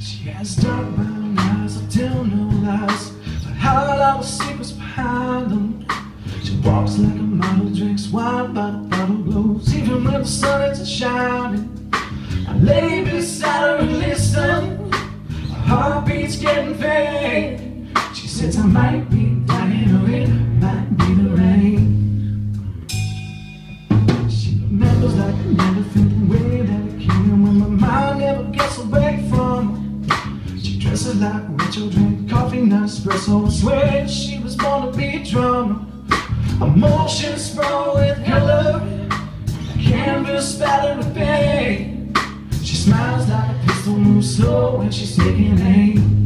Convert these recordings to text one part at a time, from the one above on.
She has dark brown eyes that tell no lies, but how all the secrets behind them. She walks like a model, drinks wine by the bottle, blows even when the sun isn't shining. I lay beside her and listen. Her heartbeat's getting faint. She says I might be dying. Dresses like Rachel, drink coffee, not espresso. Swear she was born to be a drummer Emotions sprawl with color. Canvas spattered with pain She smiles like a pistol moves slow oh, when she's taking aim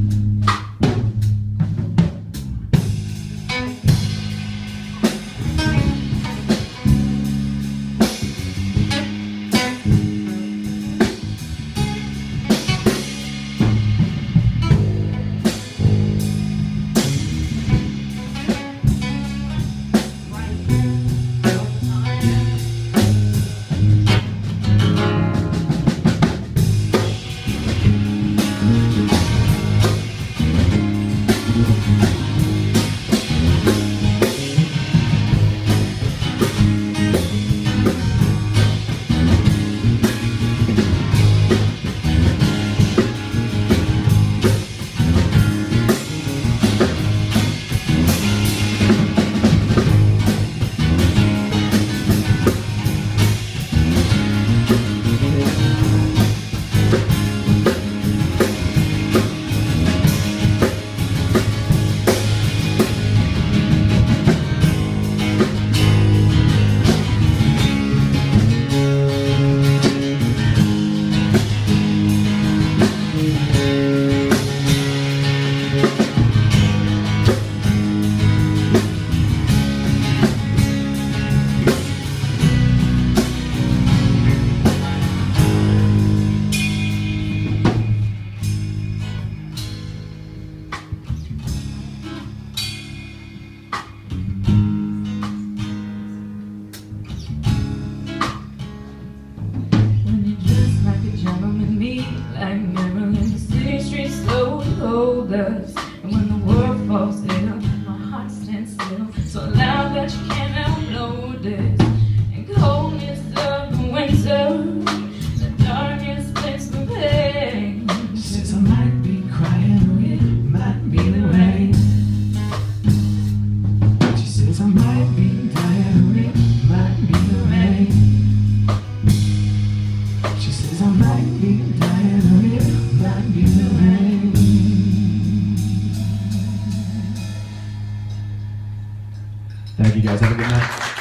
like Marilyn, the city streets slowly hold us. And when the world falls still, my heart stands still, so loud Thank you guys. Have a good night.